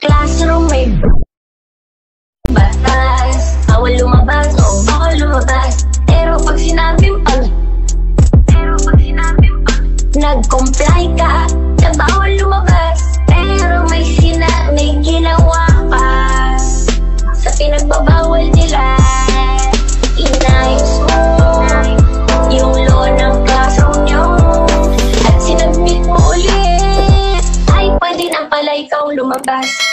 Classroom may batas. Bawal lumabas, o bawal lumabas. Pero pag sinabing pag Pero pag sinabing pag Nag-comply ka na bawal lumabas. Pero may sina, may ginawa ka. Sa pinagbabawal nila ikaw lumabas